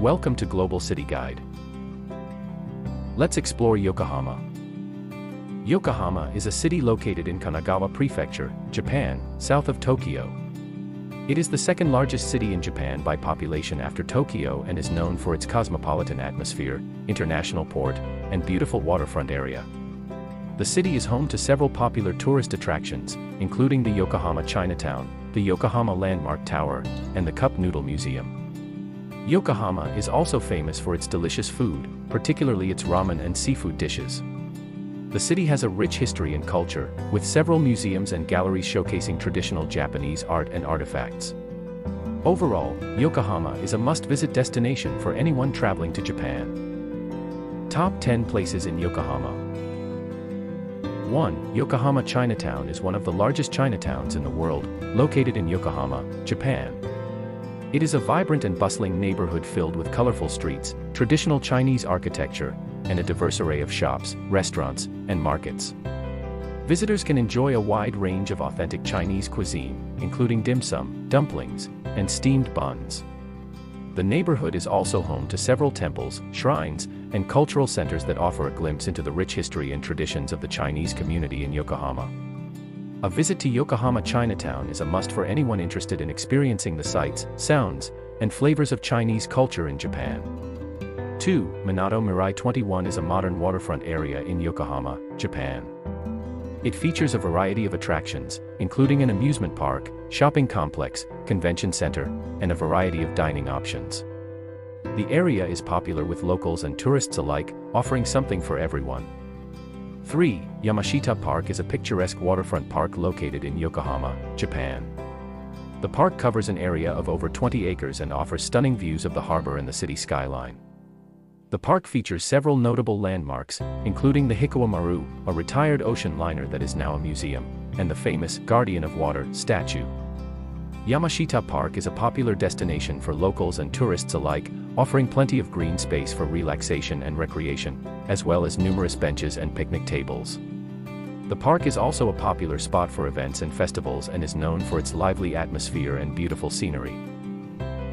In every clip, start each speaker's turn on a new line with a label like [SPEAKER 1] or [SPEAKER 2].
[SPEAKER 1] Welcome to Global City Guide. Let's explore Yokohama. Yokohama is a city located in Kanagawa Prefecture, Japan, south of Tokyo. It is the second largest city in Japan by population after Tokyo and is known for its cosmopolitan atmosphere, international port, and beautiful waterfront area. The city is home to several popular tourist attractions, including the Yokohama Chinatown, the Yokohama Landmark Tower, and the Cup Noodle Museum. Yokohama is also famous for its delicious food, particularly its ramen and seafood dishes. The city has a rich history and culture, with several museums and galleries showcasing traditional Japanese art and artifacts. Overall, Yokohama is a must-visit destination for anyone traveling to Japan. Top 10 Places in Yokohama 1. Yokohama Chinatown is one of the largest Chinatowns in the world, located in Yokohama, Japan. It is a vibrant and bustling neighborhood filled with colorful streets, traditional Chinese architecture, and a diverse array of shops, restaurants, and markets. Visitors can enjoy a wide range of authentic Chinese cuisine, including dim sum, dumplings, and steamed buns. The neighborhood is also home to several temples, shrines, and cultural centers that offer a glimpse into the rich history and traditions of the Chinese community in Yokohama. A visit to Yokohama Chinatown is a must for anyone interested in experiencing the sights, sounds, and flavors of Chinese culture in Japan. 2. Minato Mirai 21 is a modern waterfront area in Yokohama, Japan. It features a variety of attractions, including an amusement park, shopping complex, convention center, and a variety of dining options. The area is popular with locals and tourists alike, offering something for everyone. 3. Yamashita Park is a picturesque waterfront park located in Yokohama, Japan. The park covers an area of over 20 acres and offers stunning views of the harbor and the city skyline. The park features several notable landmarks, including the Hikawa Maru, a retired ocean liner that is now a museum, and the famous Guardian of Water statue. Yamashita Park is a popular destination for locals and tourists alike, offering plenty of green space for relaxation and recreation, as well as numerous benches and picnic tables. The park is also a popular spot for events and festivals and is known for its lively atmosphere and beautiful scenery.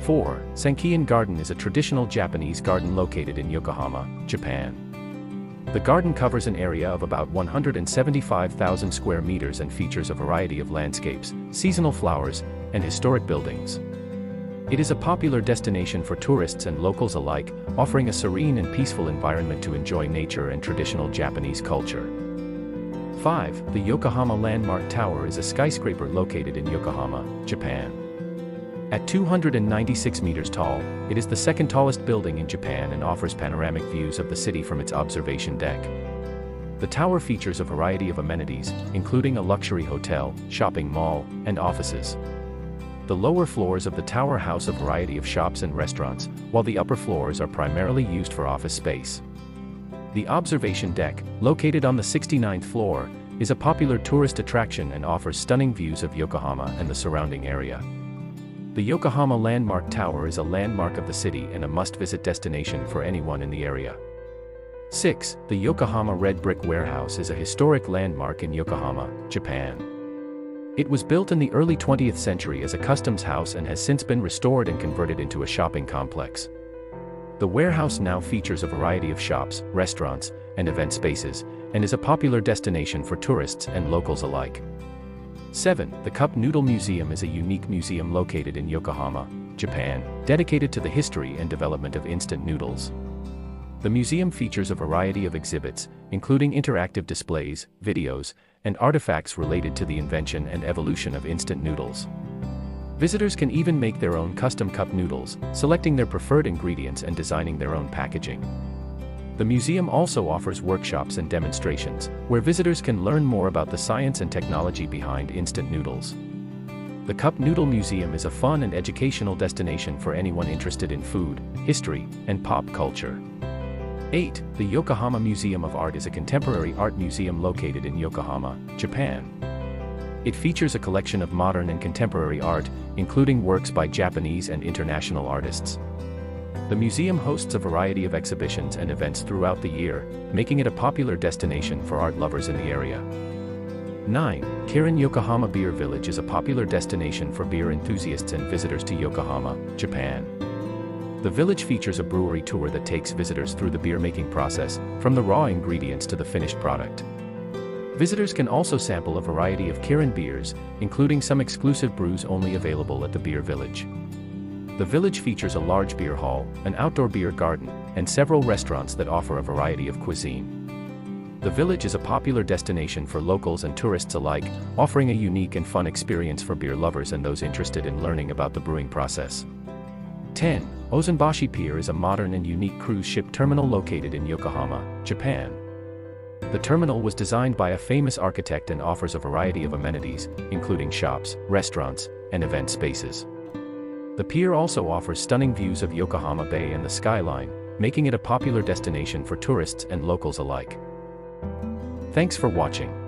[SPEAKER 1] 4. Sankeien Garden is a traditional Japanese garden located in Yokohama, Japan. The garden covers an area of about 175,000 square meters and features a variety of landscapes, seasonal flowers, and historic buildings. It is a popular destination for tourists and locals alike, offering a serene and peaceful environment to enjoy nature and traditional Japanese culture. 5. The Yokohama Landmark Tower is a skyscraper located in Yokohama, Japan. At 296 meters tall, it is the second tallest building in Japan and offers panoramic views of the city from its observation deck. The tower features a variety of amenities, including a luxury hotel, shopping mall, and offices. The lower floors of the tower house a variety of shops and restaurants, while the upper floors are primarily used for office space. The observation deck, located on the 69th floor, is a popular tourist attraction and offers stunning views of Yokohama and the surrounding area. The Yokohama Landmark Tower is a landmark of the city and a must-visit destination for anyone in the area. 6. The Yokohama Red Brick Warehouse is a historic landmark in Yokohama, Japan. It was built in the early 20th century as a customs house and has since been restored and converted into a shopping complex. The warehouse now features a variety of shops, restaurants, and event spaces, and is a popular destination for tourists and locals alike. 7. The Cup Noodle Museum is a unique museum located in Yokohama, Japan, dedicated to the history and development of instant noodles. The museum features a variety of exhibits, including interactive displays, videos, and artifacts related to the invention and evolution of instant noodles. Visitors can even make their own custom cup noodles, selecting their preferred ingredients and designing their own packaging. The museum also offers workshops and demonstrations, where visitors can learn more about the science and technology behind instant noodles. The Cup Noodle Museum is a fun and educational destination for anyone interested in food, history, and pop culture. 8. The Yokohama Museum of Art is a contemporary art museum located in Yokohama, Japan. It features a collection of modern and contemporary art, including works by Japanese and international artists. The museum hosts a variety of exhibitions and events throughout the year, making it a popular destination for art lovers in the area. 9. Kirin Yokohama Beer Village is a popular destination for beer enthusiasts and visitors to Yokohama, Japan. The village features a brewery tour that takes visitors through the beer making process, from the raw ingredients to the finished product. Visitors can also sample a variety of Kirin beers, including some exclusive brews only available at the Beer Village. The village features a large beer hall, an outdoor beer garden, and several restaurants that offer a variety of cuisine. The village is a popular destination for locals and tourists alike, offering a unique and fun experience for beer lovers and those interested in learning about the brewing process. 10. Osanbashi Pier is a modern and unique cruise ship terminal located in Yokohama, Japan. The terminal was designed by a famous architect and offers a variety of amenities, including shops, restaurants, and event spaces. The pier also offers stunning views of Yokohama Bay and the skyline, making it a popular destination for tourists and locals alike. Thanks for watching.